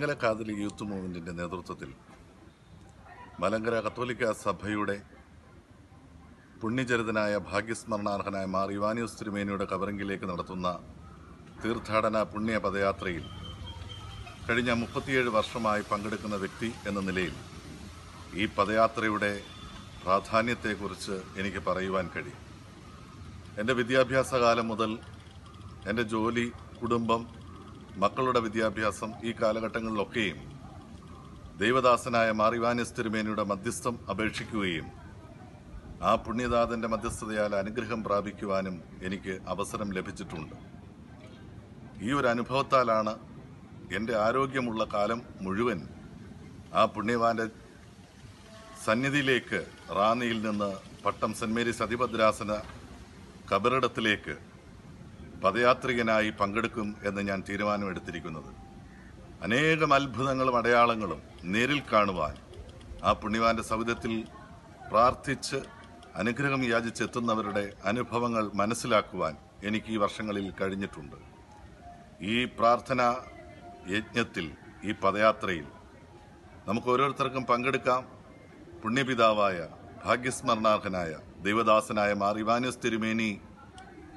Catholic youth മൂവ്മെന്റിന്റെ നേതൃത്വത്തിൽ മലങ്കര കത്തോലിക്ക സഭയുടെ പുണ്യചരിതനായ ഭാഗ്യസ്മരണാർഹനായ മാർ ഇവാനിയോസ് തിരുമേനിയുടെ കബറിങ്കിലേക്ക് നടത്തുന്ന തീർത്ഥാടന പുണ്യ പദയാത്രയിൽ കഴിഞ്ഞ മുപ്പത്തിയേഴ് വർഷമായി പങ്കെടുക്കുന്ന വ്യക്തി എന്ന നിലയിൽ ഈ പദയാത്രയുടെ പ്രാധാന്യത്തെക്കുറിച്ച് എനിക്ക് പറയുവാൻ കഴിയും. എന്റെ വിദ്യാഭ്യാസ കാലം മുതൽ എന്റെ ജോലി കുടുംബം മക്കളുടെ വിദ്യാഭ്യാസം ഈ കാലഘട്ടങ്ങളിലൊക്കെയും ദൈവദാസനായ മാറിവാനിസ് തിരുമേനിയുടെ മധ്യസ്ഥം അപേക്ഷിക്കുകയും ആ പുണ്യദാതന്റെ മധ്യസ്ഥതയാൽ അനുഗ്രഹം പ്രാപിക്കുവാനും എനിക്ക് അവസരം ലഭിച്ചിട്ടുണ്ട്. ഈ ഒരു അനുഭവത്താലാണ് എന്റെ ആരോഗ്യമുള്ള കാലം മുഴുവൻ ആ പുണ്യവാന്റെ സന്നിധിയിലേക്ക് റാന്നിയിൽ നിന്ന് പട്ടം സെന്റ് മേരീസ് അതിഭദ്രാസന കബറിടത്തിലേക്ക് പദയാത്രികനായി പങ്കെടുക്കും എന്ന് ഞാൻ തീരുമാനമെടുത്തിരിക്കുന്നത്. അനേകം അത്ഭുതങ്ങളും അടയാളങ്ങളും നേരിൽ കാണുവാൻ ആ പുണ്യവാന്റെ സൗദത്തിൽ പ്രാർത്ഥിച്ച് അനുഗ്രഹം യാചിച്ചെത്തുന്നവരുടെ അനുഭവങ്ങൾ മനസ്സിലാക്കുവാൻ എനിക്ക് ഈ വർഷങ്ങളിൽ കഴിഞ്ഞിട്ടുണ്ട്. ഈ പ്രാർത്ഥന യജ്ഞത്തിൽ ഈ പദയാത്രയിൽ നമുക്ക് ഓരോരുത്തർക്കും പങ്കെടുക്കാം. പുണ്യപിതാവായ ഭാഗ്യസ്മരണാർഹനായ ദൈവദാസനായ മാർ ഇവാനിയസ് തിരുമേനി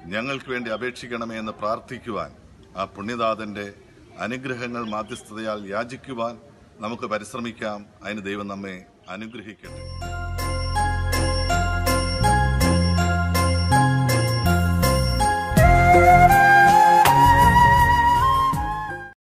ഞങ്ങൾക്ക് വേണ്ടി അപേക്ഷിക്കണമേ എന്ന് പ്രാർത്ഥിക്കുവാൻ ആ പുണ്യദാതന്റെ അനുഗ്രഹങ്ങൾ മാധ്യസ്ഥതയാൽ യാചിക്കുവാൻ നമുക്ക് പരിശ്രമിക്കാം. അതിന് ദൈവം നമ്മെ അനുഗ്രഹിക്കട്ടെ.